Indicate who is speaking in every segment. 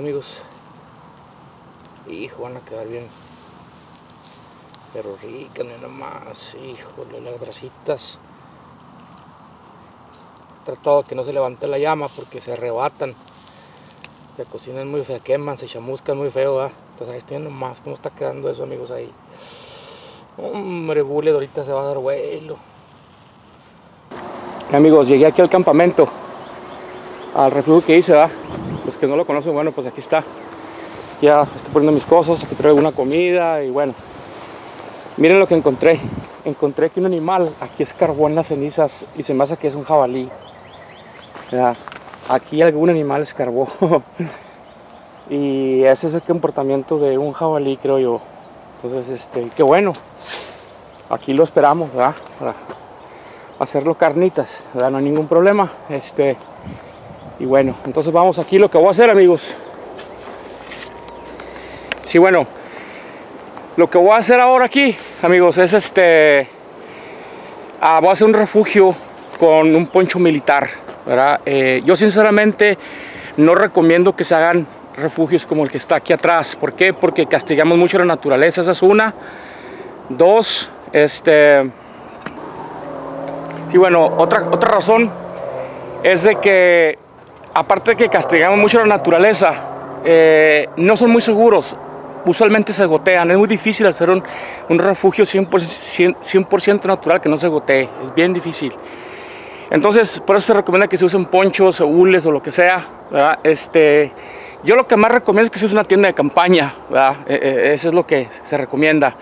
Speaker 1: amigos. Hijo, van a quedar bien. Pero ricas, nada más. Híjole, las grasitas. He tratado de que no se levante la llama porque se arrebatan. Se cocinan muy feo, queman, se chamuscan muy feo. Entonces ahí estoy viendo más cómo está quedando eso, amigos, ahí. Hombre, Bullet ahorita se va a dar vuelo. Amigos, llegué aquí al campamento, al refugio que hice, ¿verdad? Los que no lo conocen, bueno, pues aquí está. Ya estoy poniendo mis cosas, aquí traigo una comida y bueno. Miren lo que encontré. Encontré que un animal aquí escarbó en las cenizas y se me hace que es un jabalí. Aquí algún animal escarbó. y ese es el comportamiento de un jabalí, creo yo. Entonces, este, qué bueno. Aquí lo esperamos, ¿verdad? Para hacerlo carnitas, ¿verdad? No hay ningún problema. Este, y bueno, entonces vamos aquí lo que voy a hacer, amigos. Sí, bueno, lo que voy a hacer ahora aquí, amigos, es este, ah, voy a hacer un refugio con un poncho militar, ¿verdad? Eh, yo sinceramente no recomiendo que se hagan refugios como el que está aquí atrás. ¿Por qué? Porque castigamos mucho la naturaleza, esa es una. Dos, este, sí, bueno, otra, otra razón es de que, aparte de que castigamos mucho la naturaleza, eh, no son muy seguros. Usualmente se gotean, es muy difícil hacer un, refugio 100%, 100 natural que no se gotee, es bien difícil. Entonces, por eso se recomienda que se usen ponchos o hules o lo que sea. Este, yo lo que más recomiendo es que se use una tienda de campaña. Eh, eh, eso es lo que se recomienda.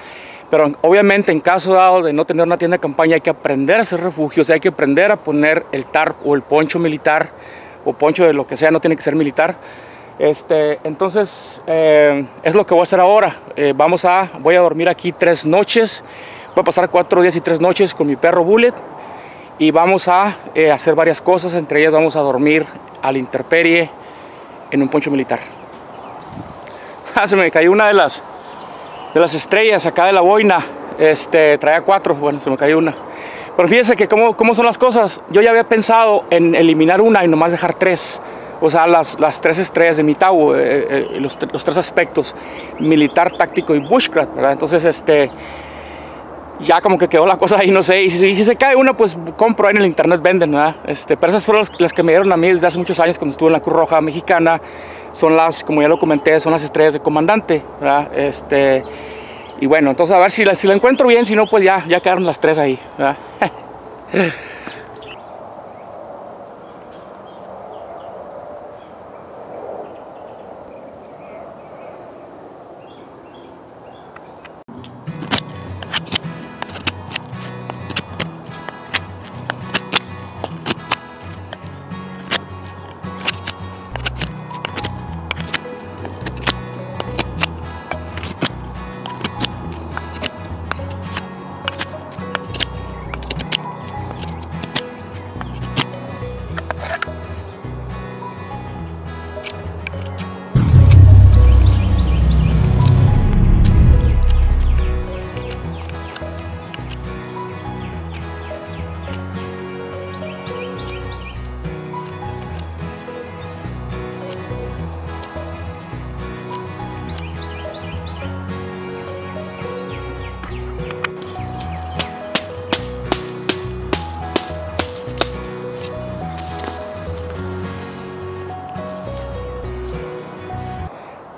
Speaker 1: Pero obviamente en caso dado de no tener una tienda de campaña hay que aprender a hacer refugios, hay que aprender a poner el tarp o el poncho militar o poncho de lo que sea, no tiene que ser militar. Este, entonces eh, es lo que voy a hacer ahora. Eh, vamos a, voy a dormir aquí tres noches, voy a pasar cuatro días y tres noches con mi perro Bullet y vamos a eh, hacer varias cosas, entre ellas vamos a dormir a la intemperie en un poncho militar. Ah, se me cayó una de las, de las estrellas acá de la boina, este, traía cuatro, bueno, se me cayó una. Pero fíjense que cómo, cómo son las cosas, yo ya había pensado en eliminar una y nomás dejar tres. O sea, las, las tres estrellas de mi Tau, eh, eh, los, los, tres aspectos, militar, táctico y bushcraft, ¿verdad? Entonces, este, ya como que quedó la cosa ahí, no sé, y si, se cae una, pues compro en el internet, venden, ¿verdad? Este, pero esas fueron las, las, que me dieron a mí desde hace muchos años cuando estuve en la Cruz Roja Mexicana, son las, como ya lo comenté, son las estrellas de comandante, ¿verdad? Este, y bueno, entonces a ver si la, si la encuentro bien, si no, pues ya, ya quedaron las tres ahí.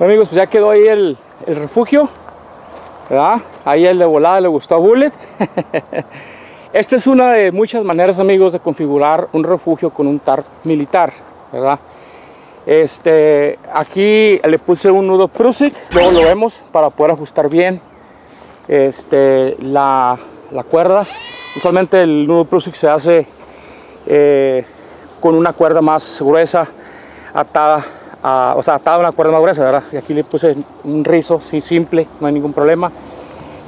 Speaker 1: Amigos, pues ya quedó ahí el, el refugio, ¿verdad? Ahí el de volada le gustó a Bullet. Esta es una de muchas maneras amigos de configurar un refugio con un tarp militar, ¿verdad? Este, aquí le puse un nudo Prusik, luego lo vemos para poder ajustar bien este, la, la cuerda. Usualmente el nudo Prusik se hace eh, con una cuerda más gruesa, atada a, o sea, atada a una cuerda más gruesa, ¿verdad? Y aquí le puse un rizo, sí, simple, no hay ningún problema.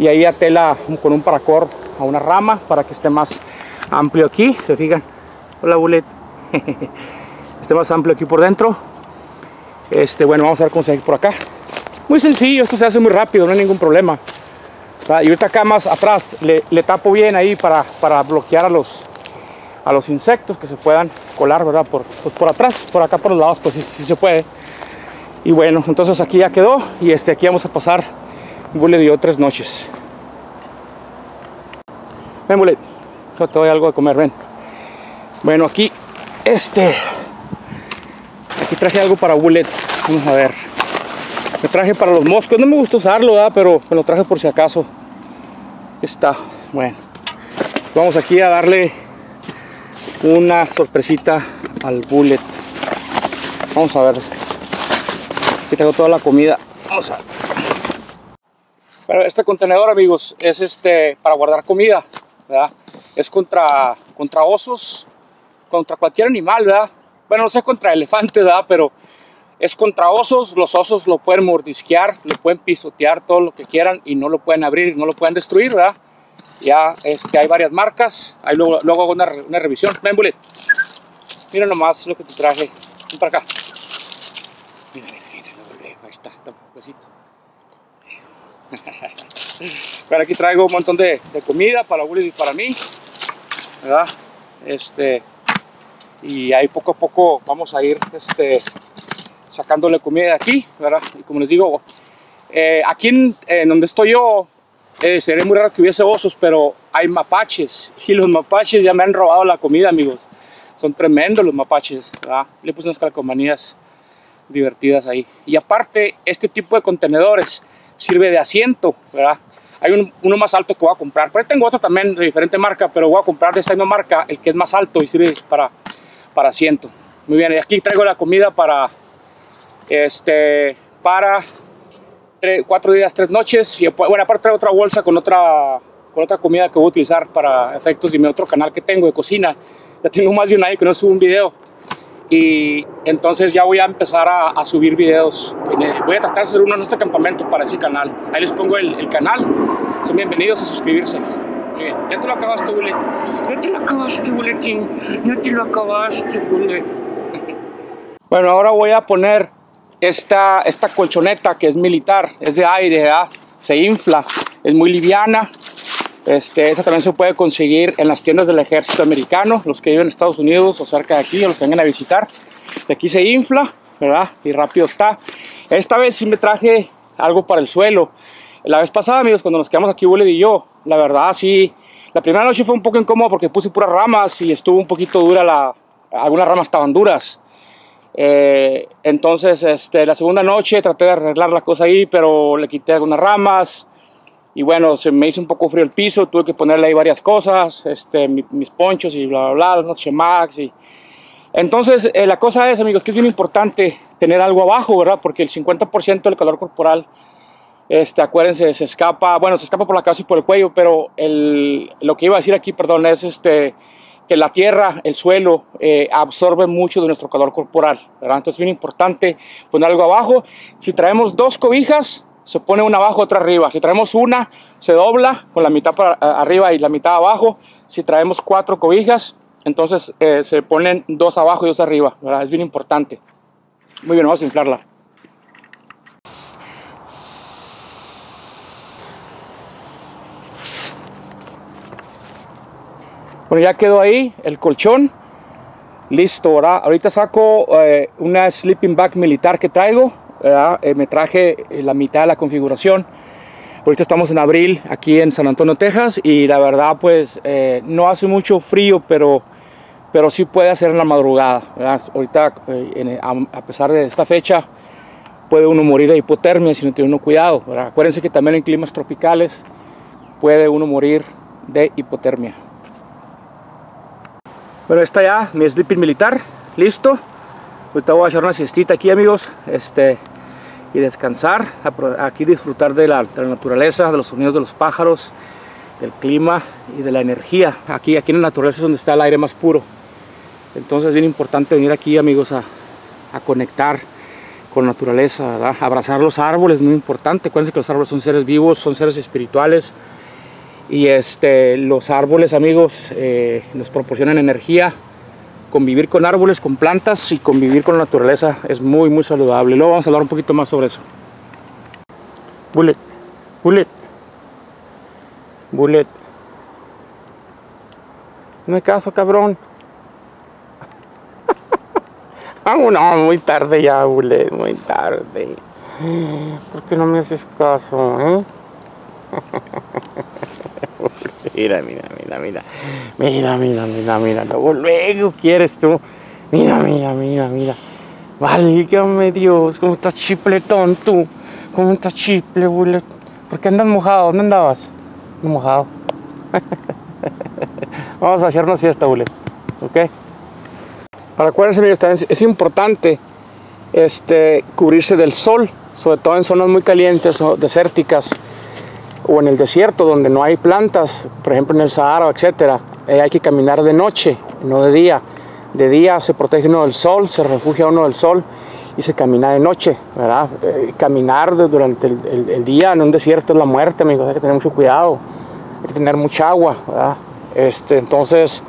Speaker 1: Y ahí até la, con un paracor a una rama para que esté más amplio aquí, se fijan. Hola, Bullet. esté más amplio aquí por dentro. Este, bueno, vamos a ver cómo se ve por acá. Muy sencillo, esto se hace muy rápido, no hay ningún problema. Y ahorita acá más atrás le, tapo bien ahí para, para, bloquear a los, a los insectos que se puedan colar, ¿verdad? Por, pues por atrás, por acá por los lados, pues sí, se puede. Y bueno, entonces aquí ya quedó y este, aquí vamos a pasar, Bullet dio tres noches. Ven, Bullet, yo te doy algo de comer, ven. Bueno, aquí, este, aquí traje algo para Bullet, vamos a ver. Me traje para los moscos, no me gusta usarlo, ¿verdad? pero me lo traje por si acaso. Está, bueno. Vamos aquí a darle una sorpresita al bullet. Vamos a ver. Aquí tengo toda la comida. Vamos a ver. Bueno, este contenedor, amigos, es este para guardar comida, ¿verdad? Es contra, contra osos, contra cualquier animal, ¿verdad? Bueno, no sé contra elefantes, ¿verdad? Pero es contra osos, los osos lo pueden mordisquear, lo pueden pisotear todo lo que quieran y no lo pueden abrir, no lo pueden destruir, ¿verdad? Ya este, hay varias marcas, ahí luego, luego hago una, una, revisión. Ven, Bullet, mira nomás lo que te traje. Ven para acá. Mira, mira, mira, ahí está, está besito. Pero aquí traigo un montón de, de comida para Bullet y para mí, ¿verdad? Este, y ahí poco a poco vamos a ir este, sacándole comida de aquí, ¿verdad? Y como les digo, eh, aquí en, donde estoy yo, eh, sería muy raro que hubiese osos, pero hay mapaches y los mapaches ya me han robado la comida, amigos. Son tremendos los mapaches, ¿verdad? Le puse unas calcomanías divertidas ahí. Y aparte, este tipo de contenedores sirve de asiento, ¿verdad? Hay uno más alto que voy a comprar. Pero tengo otro también de diferente marca, pero voy a comprar de esta misma marca, el que es más alto y sirve para, para asiento. Muy bien, y aquí traigo la comida para este, para cuatro días, tres noches. Y bueno, aparte traigo otra bolsa con otra, con otra comida que voy a utilizar para efectos de mi otro canal que tengo de cocina. Ya tengo más de un año que no subo un video. Y entonces ya voy a empezar a, subir videos. Voy a tratar de hacer uno en este campamento para ese canal. Ahí les pongo el, el canal. Son bienvenidos a suscribirse. Muy bien, ya te lo acabaste, Bullet. Ya te lo acabaste, Bulletin. Ya te lo acabaste, Bullet. bueno, ahora voy a poner esta, esta colchoneta que es militar, es de aire, se infla, es muy liviana. Este, esta también se puede conseguir en las tiendas del ejército americano, los que viven en Estados Unidos o cerca de aquí, o los que vengan a visitar. De aquí se infla, ¿verdad? Y rápido está. Esta vez sí me traje algo para el suelo. La vez pasada, amigos, cuando nos quedamos aquí, Bullet y yo, la verdad sí, la primera noche fue un poco incómodo porque puse puras ramas y estuvo un poquito dura la... Algunas ramas estaban duras. Eh, entonces, este, la segunda noche traté de arreglar la cosa ahí, pero le quité algunas ramas. Y bueno, se me hizo un poco frío el piso, tuve que ponerle ahí varias cosas, este, mis ponchos y bla, bla, bla, unos chemax. Y... Entonces, eh, la cosa es, amigos, que es bien importante tener algo abajo, ¿verdad? Porque el 50% del calor corporal, este, acuérdense, se escapa, bueno, se escapa por la cabeza y por el cuello, pero el, lo que iba a decir aquí, perdón, es este que la tierra, el suelo, eh, absorbe mucho de nuestro calor corporal. ¿verdad? Entonces es bien importante poner algo abajo. Si traemos dos cobijas, se pone una abajo, otra arriba. Si traemos una, se dobla con la mitad para arriba y la mitad abajo. Si traemos cuatro cobijas, entonces eh, se ponen dos abajo y dos arriba. ¿verdad? Es bien importante. Muy bien, vamos a inflarla. Bueno, ya quedó ahí el colchón. Listo, ¿verdad? Ahorita saco eh, una sleeping bag militar que traigo. Eh, me traje eh, la mitad de la configuración. Ahorita estamos en abril aquí en San Antonio, Texas. Y la verdad, pues no hace mucho frío, pero, pero sí puede hacer en la madrugada. Ahorita, a, pesar de esta fecha, puede uno morir de hipotermia si no tiene uno cuidado. Acuérdense que también en climas tropicales puede uno morir de hipotermia. Bueno, está ya mi sleeping militar, listo. Ahorita voy a echar una siestita aquí, amigos, este, y descansar, aquí disfrutar de la, naturaleza, de los sonidos de los pájaros del clima y de la energía. Aquí, aquí en la naturaleza es donde está el aire más puro. Entonces es bien importante venir aquí amigos a, conectar con la naturaleza, ¿verdad? abrazar los árboles, muy importante. Acuérdense que los árboles son seres vivos, son seres espirituales. Y este, los árboles, amigos, eh, nos proporcionan energía. Convivir con árboles, con plantas y convivir con la naturaleza es muy, muy saludable. Luego vamos a hablar un poquito más sobre eso. Bullet, bullet, bullet. No me caso, cabrón. Ah, no, muy tarde ya, Bullet, muy tarde. ¿Por qué no me haces caso, eh? mira, mira, mira, mira. Mira, mira, mira, mira. Luego, luego quieres tú. Mira, mira, mira, mira. Válgame Dios, ¿cómo estás chipletón tú? ¿Cómo estás chiple, Bullet? ¿Por qué andas mojado? ¿Dónde andabas? No mojado. Vamos a hacernos siesta, Bullet. ¿Ok? Ahora acuérdense, amigos, también es importante este, cubrirse del sol, sobre todo en zonas muy calientes o desérticas o en el desierto donde no hay plantas, por ejemplo en el Sahara, etc. Eh, hay que caminar de noche, no de día. De día se protege uno del sol, se refugia uno del sol y se camina de noche, ¿verdad? Eh, caminar durante el, el, día en un desierto es la muerte, amigos, hay que tener mucho cuidado, hay que tener mucha agua, ¿verdad? Este, entonces,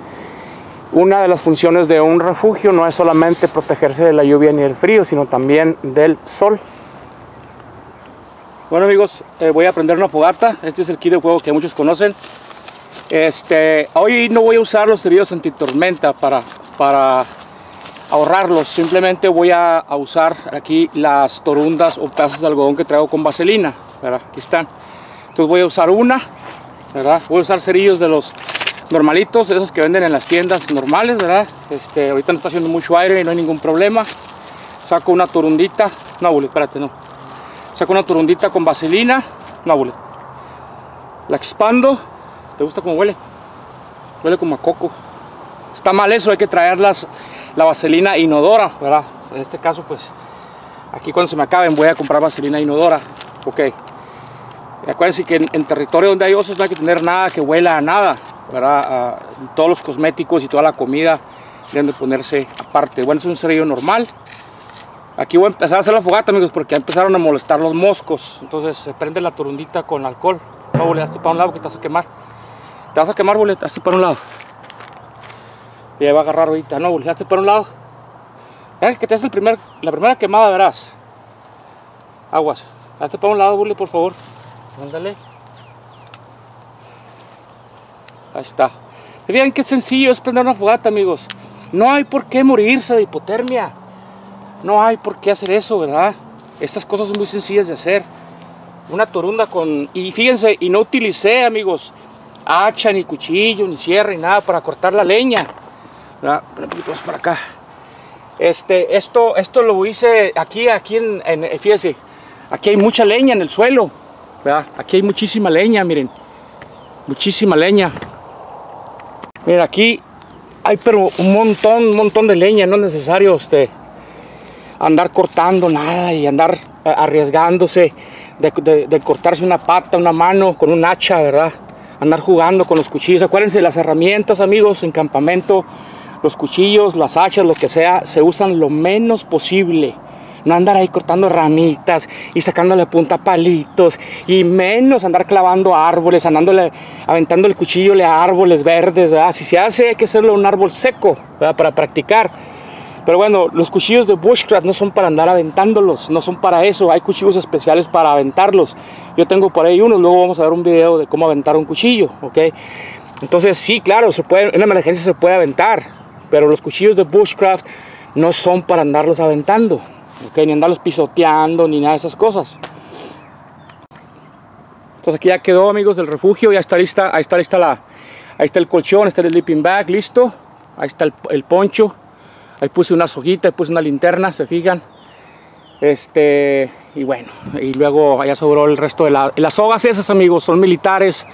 Speaker 1: una de las funciones de un refugio no es solamente protegerse de la lluvia ni del frío, sino también del sol. Bueno amigos, eh, voy a prender una fogata. Este es el kit de fuego que muchos conocen. Este, hoy no voy a usar los cerillos antitormenta para, para ahorrarlos. Simplemente voy a, usar aquí las torundas o pedazos de algodón que traigo con vaselina. ¿verdad? Aquí están. Entonces voy a usar una. ¿verdad? Voy a usar cerillos de los normalitos, esos que venden en las tiendas normales, ¿verdad? Este, ahorita no está haciendo mucho aire y no hay ningún problema. Saco una turundita, no, espérate, no. Saco una turundita con vaselina, no, bule. La expando, ¿te gusta cómo huele? Huele como a coco. Está mal eso, hay que traerlas la vaselina inodora, ¿verdad? En este caso, pues, aquí cuando se me acaben voy a comprar vaselina inodora, ok. Acuérdense que en, en territorio donde hay osos no hay que tener nada que huela a nada, ¿verdad? Todos los cosméticos y toda la comida deben de ponerse aparte. Bueno, es un cerillo normal. Aquí voy a empezar a hacer la fogata, amigos, porque ya empezaron a molestar los moscos. Entonces se prende la turundita con alcohol. No, bole, hazte para un lado que te vas a quemar. Te vas a quemar, bole, hazte para un lado. Y ahí va a agarrar ahorita. No, bole, hazte para un lado. Es que te hace el primer, la primera quemada, verás. Aguas. Hazte para un lado, bole, por favor. Ándale. Ahí está. Vean qué sencillo es prender una fogata, amigos. No hay por qué morirse de hipotermia. No hay por qué hacer eso, ¿verdad? Estas cosas son muy sencillas de hacer. Una torunda con... Y fíjense, y no utilicé, amigos, hacha, ni cuchillo, ni sierra, ni nada para cortar la leña. ¿verdad? para acá. Este, esto, esto lo hice aquí, aquí en, en, fíjense, aquí hay mucha leña en el suelo, ¿verdad? Aquí hay muchísima leña, miren, muchísima leña. Miren, aquí hay pero un montón, un montón de leña, no es necesario este, andar cortando nada y andar eh, arriesgándose de, cortarse una pata, una mano con un hacha, ¿verdad? Andar jugando con los cuchillos. Acuérdense, las herramientas, amigos, en campamento, los cuchillos, las hachas, lo que sea, se usan lo menos posible. No andar ahí cortando ramitas y sacándole punta palitos. Y menos andar clavando árboles, andándole, aventando el cuchillo a árboles verdes, ¿verdad? Si se hace hay que hacerlo un árbol seco, ¿verdad? Para practicar. Pero bueno, los cuchillos de bushcraft no son para andar aventándolos, no son para eso. Hay cuchillos especiales para aventarlos. Yo tengo por ahí unos, luego vamos a ver un video de cómo aventar un cuchillo, ¿ok? Entonces sí, claro, se en emergencia se puede aventar, pero los cuchillos de bushcraft no son para andarlos aventando, Okay, ni andarlos pisoteando, ni nada de esas cosas. Entonces aquí ya quedó, amigos, del refugio. Ya está lista, ahí está lista la, ahí está el colchón, está el sleeping bag, listo. Ahí está el poncho. Ahí puse una soguita, puse una linterna, se fijan. Este, y bueno, y luego allá sobró el resto de la, las sogas esas, amigos, son militares.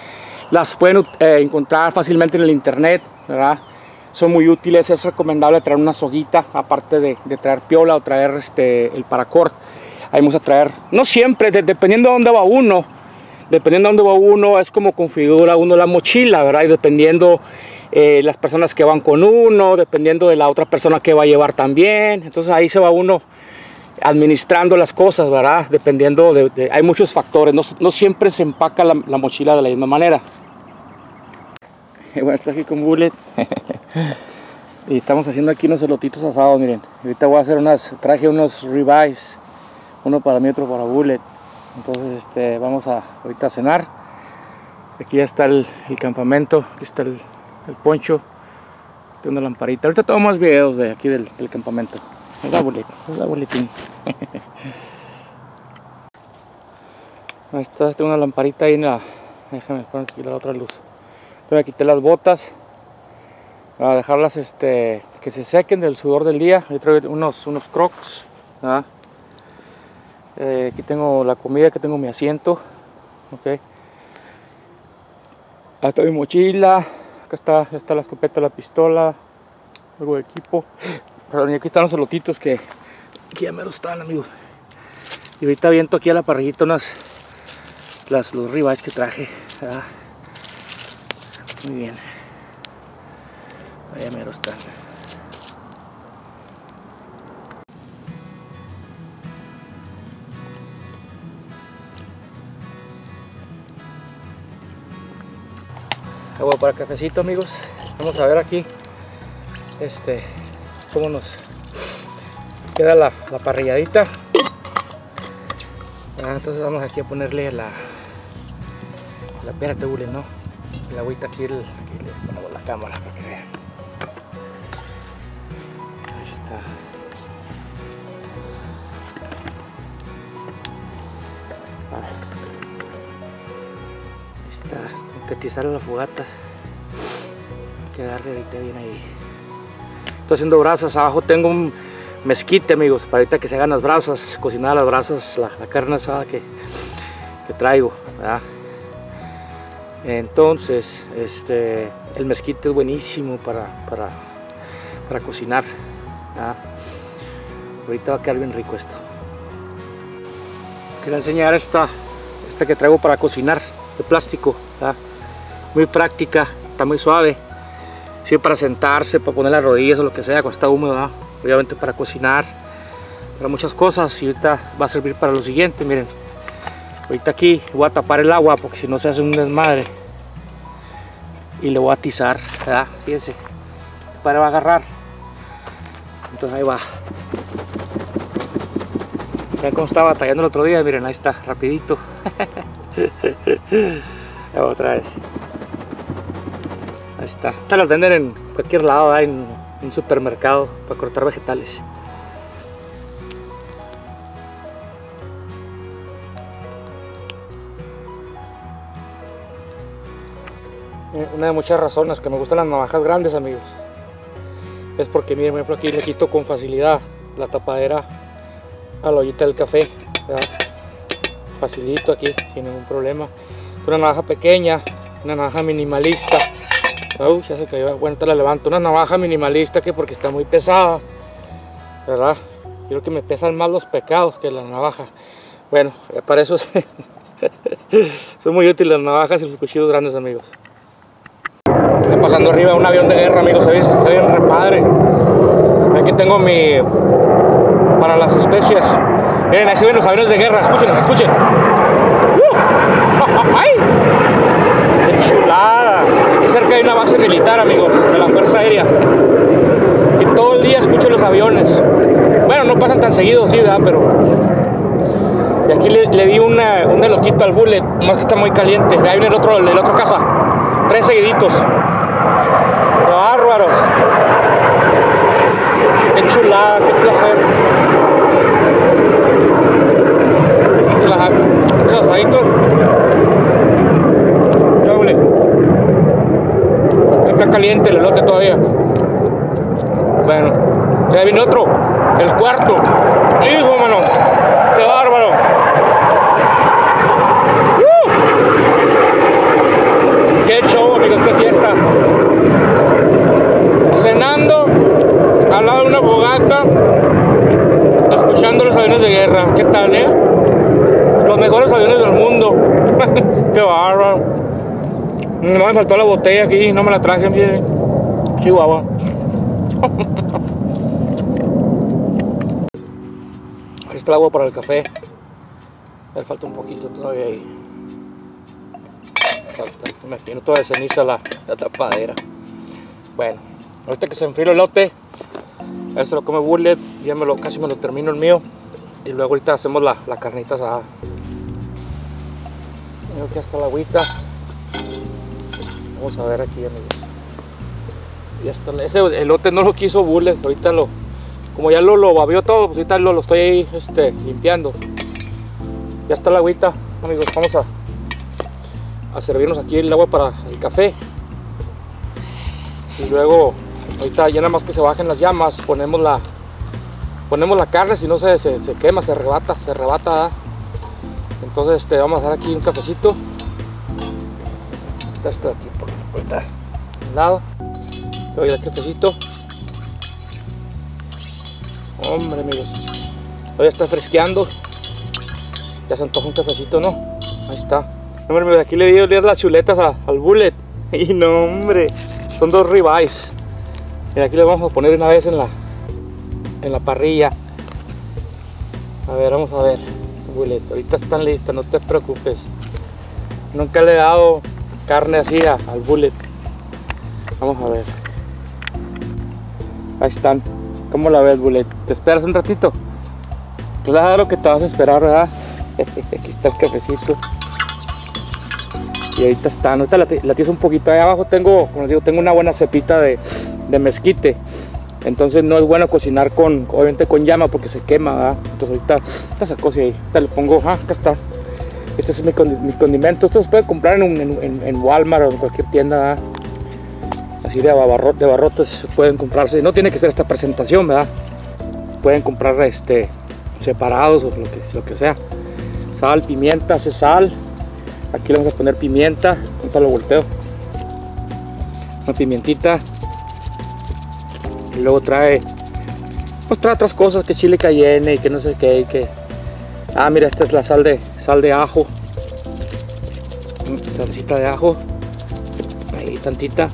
Speaker 1: Las pueden eh, encontrar fácilmente en el internet, ¿verdad? son muy útiles, es recomendable traer una soguita, aparte de, traer piola o traer este, el paracord. Ahí vamos a traer, no siempre, de, dependiendo de dónde va uno, dependiendo de dónde va uno, es como configura uno la mochila, ¿verdad? Y dependiendo eh, las personas que van con uno, dependiendo de la otra persona que va a llevar también. Entonces ahí se va uno administrando las cosas, ¿verdad? Dependiendo de, hay muchos factores, no, siempre se empaca la, mochila de la misma manera. Bueno, estoy aquí con Bullet y estamos haciendo aquí unos elotitos asados, miren. Ahorita voy a hacer unas, traje unos ribeyes, uno para mí, otro para Bullet. Entonces este, vamos a ahorita a cenar. Aquí ya está el, campamento, aquí está el, poncho, tengo una lamparita. Ahorita tomamos videos de aquí del, del campamento. Bolita, es la boletín. Ahí está, tengo una lamparita ahí en la. Déjame poner aquí la otra luz. A quitar las botas para dejarlas este, que se sequen del sudor del día. Ahí traigo unos, unos crocs. Eh, aquí tengo la comida, aquí tengo mi asiento. Okay. Está mi mochila. Acá está, está la escopeta, la pistola, algo de equipo. Perdón, y aquí están los elotitos que, que ya me los están, amigos. Y ahorita viento aquí a la parrillita unas las, los ribeyes que traje. Muy bien. Allá me están. Agua para cafecito amigos. Vamos a ver aquí este cómo nos queda la, la parrilladita. Ah, entonces vamos aquí a ponerle la la bule no la agüita aquí, aquí le ponemos la cámara para que vean que atizar la fogata hay que darle ahorita bien ahí Estoy haciendo brasas, abajo tengo un mezquite amigos, para ahorita que se hagan las brasas, cocinar las brasas, la, carne asada que, traigo. Entonces, este, el mezquite es buenísimo para, para, cocinar. Ahorita va a quedar bien rico esto. Quiero enseñar esta, esta que traigo para cocinar, de plástico. Muy práctica, está muy suave sí, para sentarse, para poner las rodillas o lo que sea cuando está húmedo, obviamente para cocinar, para muchas cosas y ahorita va a servir para lo siguiente, miren, ahorita aquí voy a tapar el agua porque si no se hace un desmadre y le voy a atizar, ¿verdad? fíjense, para va a agarrar, entonces ahí va. Ya como estaba batallando el otro día, miren, ahí está, rapidito. otra vez. Ahí está. Está las venden en cualquier lado, en un supermercado para cortar vegetales. Eh, una de muchas razones que me gustan las navajas grandes, amigos, es porque miren, por ejemplo, aquí le quito con facilidad la tapadera a la ollita del café. Facilito aquí, sin ningún problema. Una navaja pequeña, una navaja minimalista Uy, ya se cayó, bueno, te la levanto. Una navaja minimalista que porque está muy pesada, ¿verdad? Creo que me pesan más los pecados que la navaja. Bueno, eh, para eso son muy útiles las navajas y los cuchillos grandes, amigos. Está pasando arriba un avión de guerra, amigos, se ve, se ve repadre. Aquí tengo mi... para las especies. Miren, ahí se ven los aviones de guerra, escuchen, escuchen. ¡Uh! ¡Ay! ¡Qué chulada! Aquí cerca hay una base militar, amigos, de la Fuerza Aérea. Y todo el día escucho los aviones. Bueno, no pasan tan seguidos, sí, ¿verdad? Pero... Y aquí le, di una, un elotito al bullet, más que está muy caliente. Ahí viene el otro, el otro casa. Tres seguiditos. Bárbaros. Qué chulada, qué placer. Un asadito. Está caliente el elote todavía. Bueno, ya viene otro. El cuarto. Hijo, mano. Qué bárbaro. ¡Uh! Qué show, amigos, qué fiesta. Cenando al lado de una fogata, escuchando los aviones de guerra. ¿Qué tal, eh? Los mejores aviones del mundo. Qué bárbaro. No me faltó la botella aquí, no me la traje bien. Chihuahua. Ahí está el agua para el café. Me falta un poquito todavía ahí. Me tiene toda de ceniza la, la tapadera. Bueno, ahorita que se enfríe el elote, a se lo come Bullet, ya me lo, casi me lo termino el mío. Y luego ahorita hacemos la, la carnita asada. Creo que hasta la agüita. Vamos a ver aquí, amigos. Y hasta ese elote no lo quiso Bullet, ahorita lo, como ya lo, lo babió todo, pues ahorita lo, lo estoy ahí este, limpiando. Ya está la agüita, amigos, vamos a, servirnos aquí el agua para el café. Y luego, ahorita ya nada más que se bajen las llamas, ponemos la, ponemos la carne, si no se, se, se quema, se arrebata, se arrebata. Entonces este, vamos a hacer aquí un cafecito. Esto de aquí por, por al lado. Doy el cafecito. Hombre, amigos. Hoy está fresqueando. Ya se antoja un cafecito, ¿no? Ahí está. Hombre, mira, aquí le di oler las chuletas a- al bullet. Y no, hombre. Son dos ribeyes. Mira, aquí le vamos a poner una vez en la, en la parrilla. A ver, vamos a ver. Bullet, ahorita están listas, no te preocupes. Nunca le he dado carne así al bullet. Vamos a ver. Ahí están. ¿Cómo la ves, bullet? ¿Te esperas un ratito? Claro que te vas a esperar, ¿verdad? Aquí está el cafecito. Y ahorita están, ahorita la, la tienes un poquito ahí abajo. Tengo, como les digo, tengo una buena cepita de, de mezquite. Entonces no es bueno cocinar con, obviamente con llama porque se quema, ¿verdad? Entonces ahorita, se cose ahí. Ahorita le pongo, ah, acá está. Este es mi, condi- mi condimento. Esto se puede comprar en, Walmart o en cualquier tienda, ¿verdad? Así de, de barrotes pueden comprarse. No tiene que ser esta presentación, ¿verdad? Pueden comprar este separados o lo que, lo que sea. Sal, pimienta, hace sal. Aquí le vamos a poner pimienta. Ahorita lo volteo. Una pimientita. Y luego trae. Pues trae otras cosas que chile cayenne y que no sé qué. y que. Ah, mira, esta es la sal de sal de ajo. Mm, Salsita de ajo. Ahí tantita.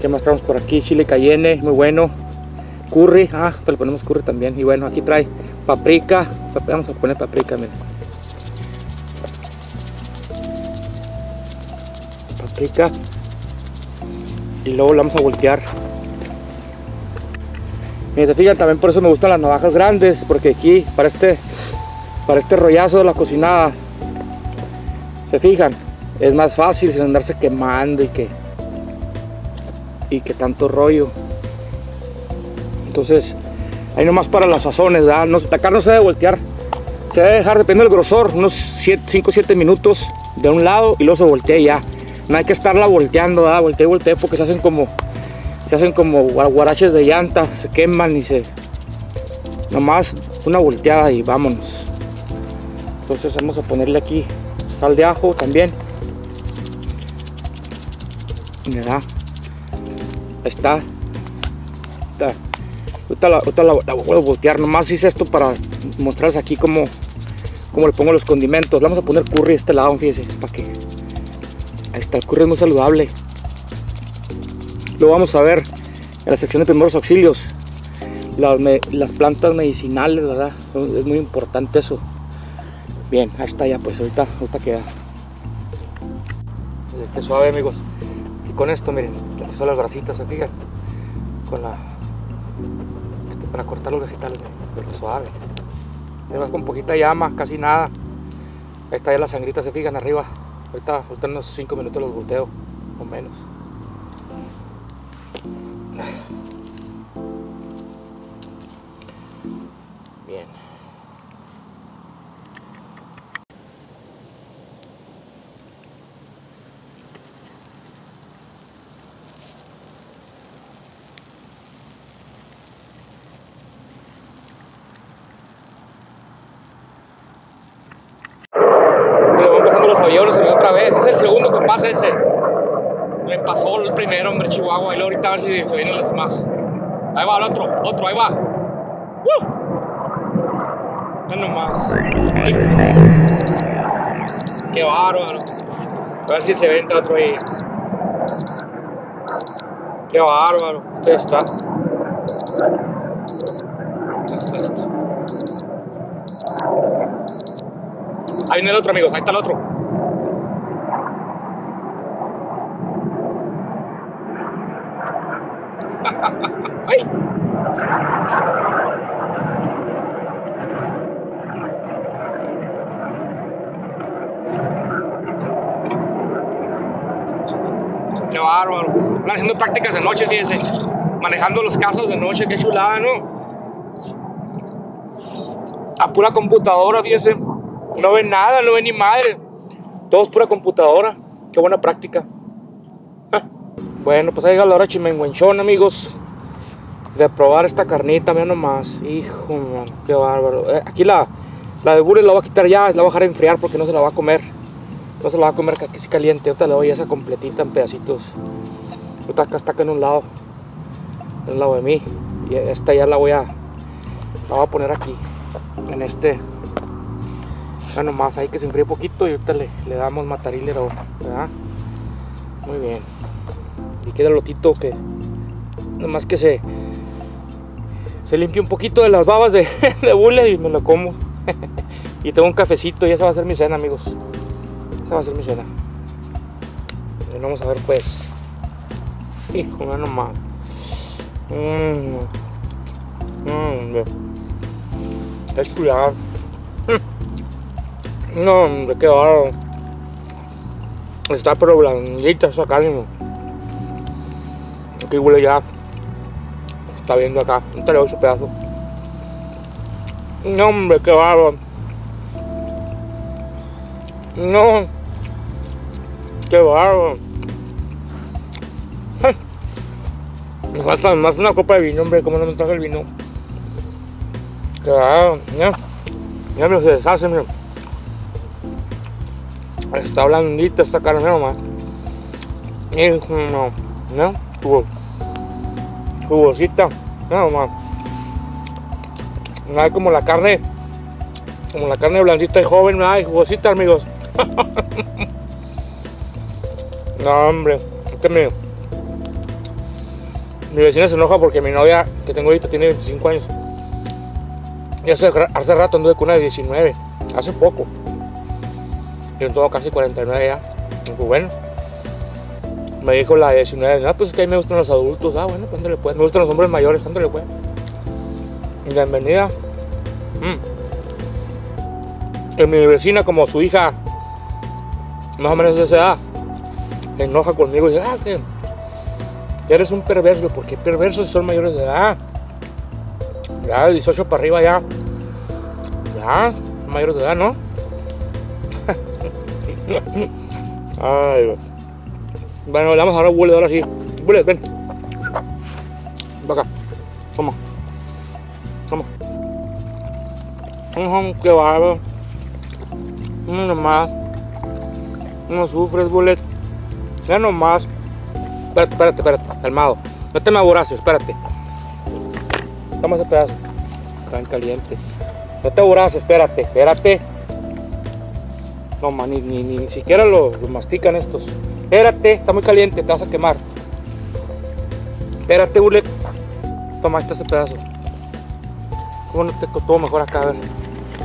Speaker 1: ¿Qué más traemos por aquí? Chile cayenne, muy bueno. Curry, ah, te le ponemos curry también. Y bueno, aquí trae paprika. Pap- Vamos a poner paprika, miren. Paprika. Y luego la vamos a voltear. Miren, te fijan, también por eso me gustan las navajas grandes, porque aquí, para este, para este rollazo de la cocinada, se fijan, es más fácil sin andarse quemando y que, y que tanto rollo. Entonces, ahí nomás para las sazones, ¿verdad? No, carne no se debe voltear. Se debe dejar, depende del grosor, unos 5 o 7 minutos de un lado y luego se voltea y ya. No hay que estarla volteando, ¿verdad? Voltea y voltea porque se hacen como, se hacen como gua- guaraches de llanta, se queman y se... Nomás una volteada y vámonos. Entonces vamos a ponerle aquí sal de ajo también. Mira. Ahí está. Ahorita, ahorita la, ahorita la- la voy a voltear. Nomás hice esto para mostrarles aquí cómo, cómo le pongo los condimentos. Le vamos a poner curry a este lado, fíjense, para que. Ahí está, el curry es muy saludable. Luego vamos a ver en la sección de primeros auxilios las, las plantas medicinales, ¿verdad? Es muy importante eso. Bien, ahí está ya, pues ahorita, ahorita queda. Mire, Qué suave, amigos. Y con esto, miren, aquí son las ¿se fijan? Con la. este, para cortar los vegetales, pero suave. Además con poquita llama, casi nada. Ahí está ya la sangrita, se fijan arriba. Ahorita, ahorita unos 5 minutos los volteo, o menos. Bien. Le van pasando los aviones otra vez. Es el segundo que pasa ese. Le pasó el primero, hombre, Chihuahua. Y luego ahorita a ver si se vienen los demás. Ahí va el otro, otro, ahí va. ¡Uh! Ya nomás. Qué bárbaro. A ver si se vende otro ahí. Qué bárbaro. Esto ya está. Ya está esto. Ahí viene el otro, amigos. Ahí está el otro. ¡Ay! Qué bárbaro. Están haciendo prácticas de noche, fíjense. Manejando los casos de noche, qué chulada, ¿no? A pura computadora, fíjense. No ven nada, no ven ni madre. Todo es pura computadora. Qué buena práctica. Ah. Bueno, pues ahí llega la hora chimenguenchón, amigos. De probar esta carnita, mira nomás. Hijo, man, qué bárbaro. Eh, aquí la, la de burro la voy a quitar ya, la voy a dejar enfriar porque no se la va a comer. No se la va a comer aquí caliente. Ahorita le doy esa completita en pedacitos. Ahorita acá está acá en un lado. En un lado de mí. Y esta ya la voy a. La voy a poner aquí. En este. Ya nomás ahí que se enfríe poquito y ahorita le, le damos matarilero. ¿Verdad? Muy bien. Y queda el lotito que. Nomás que se. Se limpie un poquito de las babas de, de bule y me lo como. y tengo un cafecito y esa va a ser mi cena, amigos. Esa va a ser mi cena. Y vamos a ver pues. Hijo, mira nomás. Mmm. Mmm. Es chulada. No, hombre, qué bárbaro. Está pero blandita esa carne. Aquí huele ya. Está viendo acá. Un doy su pedazo. No, hombre, qué bárbaro. No. Qué bárbaro. Me falta más una copa de vino, hombre. ¿Cómo no me traje el vino? Bárbaro. Ya. Ya me se deshace, mira. Está blandita esta carne nomás. Y no, no, jugosita, nada más. No hay como la carne, como la carne blandita y joven, no hay jugosita, amigos. no, hombre, es que mi vecina se enoja porque mi novia, que tengo ahorita, tiene 25 años. Y hace, hace rato anduve con una de 19, hace poco. Yo tengo casi 49 ya. Pues bueno, me dijo la 19, no, pues es que a me gustan los adultos. Ah, bueno, pues le puede. Me gustan los hombres mayores, le puede. Bienvenida. Mm. Y mi vecina, como su hija, más o menos de esa edad, enoja conmigo y dice, ah, que, eres un perverso. porque perversos son mayores de edad? Ya, de 18 para arriba ya. Ya, mayores de edad, ¿no? Ay, bueno, le vamos a Bullet ahora sí. Bullet, ven. Ven acá. Toma. Toma. Uh qué bárbaro. No nomás. No sufres, Bullet. Ya nomás. Espérate, espérate, espérate. Calmado. No te me aburaces, espérate. Toma ese pedazo. Tan caliente. No te aburaces, espérate, espérate. No, man, ni, ni, ni, siquiera lo, mastican estos. Espérate, está muy caliente, te vas a quemar. Espérate, Bullet. Toma, este ese pedazo. ¿Cómo no te todo mejor acá? A ver,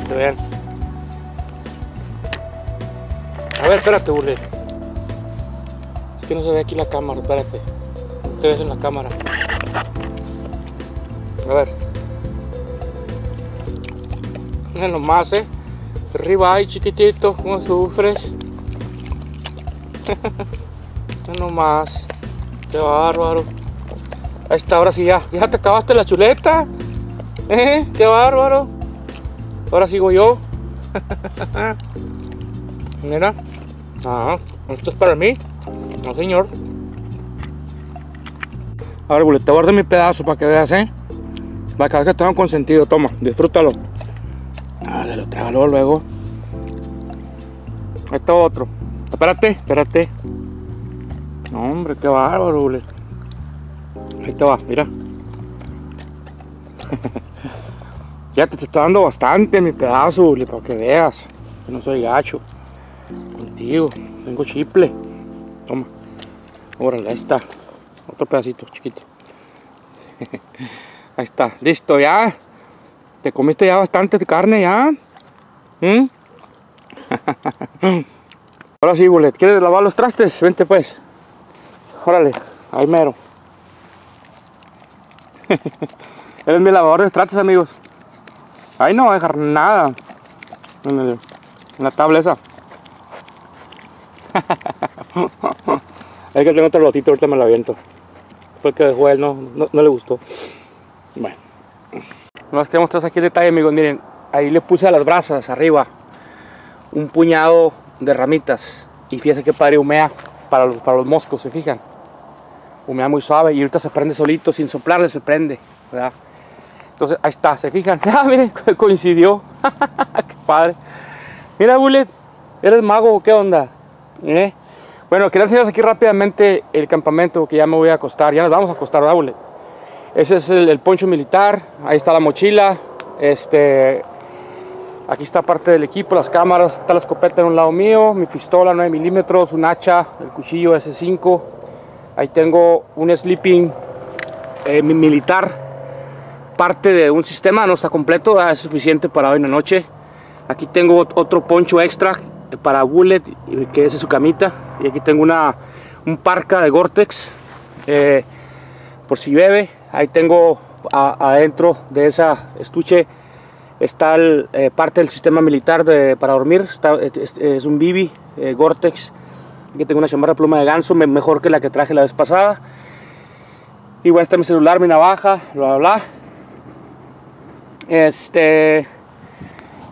Speaker 1: se vean. A ver, espérate, Bullet. Que no se ve aquí la cámara, espérate. te ves en la cámara. A ver. Miren nomás, eh. Arriba ay chiquitito, ¿cómo sufres? no más. Qué bárbaro. Ahí está, ahora sí ya. ¿Ya te acabaste la chuleta? ¿Eh? Qué bárbaro. Ahora sigo yo. Mira. Ah, esto es para mí. No, señor. Ahora, te guardo mi pedazo para que veas, ¿eh? Para que veas que estamos consentido. Toma, disfrútalo. Ah, lo trágalo luego. Ahí está otro. Espérate, espérate. No, hombre, qué bárbaro, Ahí te va, mira. ya te, está dando bastante mi pedazo, para que veas. Que no soy gacho. digo, tengo chiple. Toma. Órale, ahí está. Otro pedacito chiquito. ahí está, listo ya. Te comiste ya bastante carne ya. ¿Mm? Ahora sí, Bullet, ¿quieres lavar los trastes? Vente pues. Órale, ahí mero. Él es mi lavador de trastes, amigos. Ahí no va a dejar nada en, el- en la tabla esa. es que tengo otro lotito, ahorita me lo aviento. Fue el que dejó él, no, no, le gustó. Bueno. Nomás queremos mostrar aquí el detalle, amigos. Miren, ahí le puse a las brasas arriba un puñado de ramitas. Y fíjense que padre humea para los, para los moscos, ¿se fijan? Humea muy suave y ahorita se prende solito, sin soplarle se prende, ¿verdad? Entonces, ahí está, ¿se fijan? Ah, miren, co- coincidió. Qué padre. Mira, Bullet, ¿eres mago o qué onda? ¿Eh? Bueno, quería enseñaros aquí rápidamente el campamento que ya me voy a acostar. Ya nos vamos a acostar, ¿verdad, Bullet? Ese es el, poncho militar, ahí está la mochila, este, aquí está parte del equipo, las cámaras, está la escopeta en un lado mío, mi pistola 9 milímetros, un hacha, el cuchillo S5, ahí tengo un sleeping eh, mi- militar, parte de un sistema, no está completo, ah, es suficiente para hoy en la noche. Aquí tengo ot- otro poncho extra para Bullet, que es su camita, y aquí tengo una, un parca de Gore-Tex. eh, por si llueve. Ahí tengo adentro de esa estuche está eh, parte del sistema militar de- para dormir. Está, es, un Bibi eh. Aquí tengo una chamarra pluma de ganso, me- mejor que la que traje la vez pasada. Y bueno, está mi celular, mi navaja, bla bla bla. Este.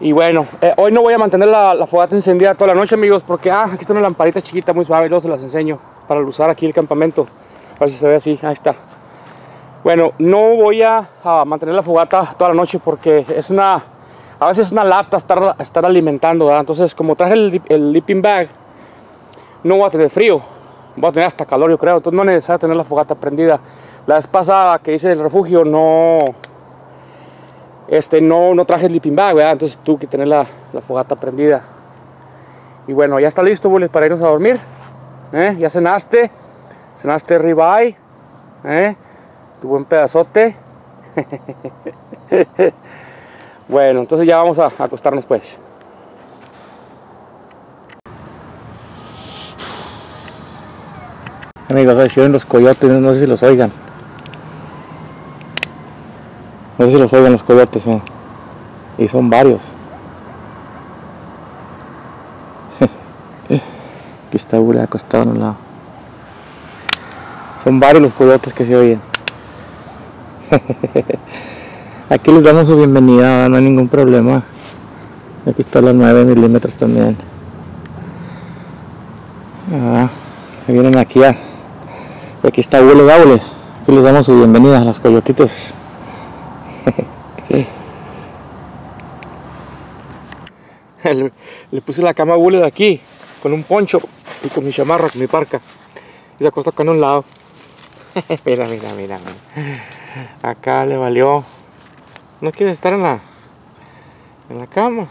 Speaker 1: Y bueno, eh, hoy no voy a mantener la, fogata encendida toda la noche, amigos, porque ah, aquí está una lamparita chiquita muy suave, luego se las enseño para usar aquí el campamento. A ver si se ve así, ahí está. Bueno, no voy a, mantener la fogata toda la noche porque es una, a veces es una lata estar, estar alimentando, ¿verdad? Entonces, como traje el, el bag, no voy a tener frío, voy a tener hasta calor, yo creo. Entonces, no es necesario tener la fogata prendida. La vez pasada que hice el refugio, no, este, no, no traje el sleeping bag, ¿verdad? Entonces, tuve que tener la, fogata prendida. Y bueno, ya está listo, Bullet, para irnos a dormir. ¿eh? Ya cenaste, cenaste ribeye, ¿eh? tu buen pedazote. bueno, entonces ya vamos a acostarnos pues. Amigos, ahí se oyen los coyotes, no sé si los oigan. No sé si los oigan los coyotes, ¿eh? y son varios. Aquí está Ura acostado en un lado. Son varios los coyotes que se oyen. Aquí les damos su bienvenida, no hay ningún problema. Aquí está la 9 milímetros también. Ah, vienen aquí a. y Aquí está Bule Gaule. Aquí les damos su bienvenida a los coyotitos. le, puse la cama de aquí, con un poncho y con mi chamarra, con mi parca. Y se acostó acá en un lado. mira, mira, mira, mira. Acá le valió. ¿No quieres estar en la, en la cama?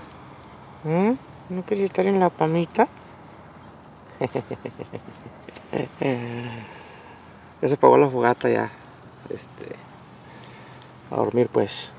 Speaker 1: ¿Mm? ¿No quieres estar en la pamita? ya se apagó la fogata ya. Este, a dormir pues.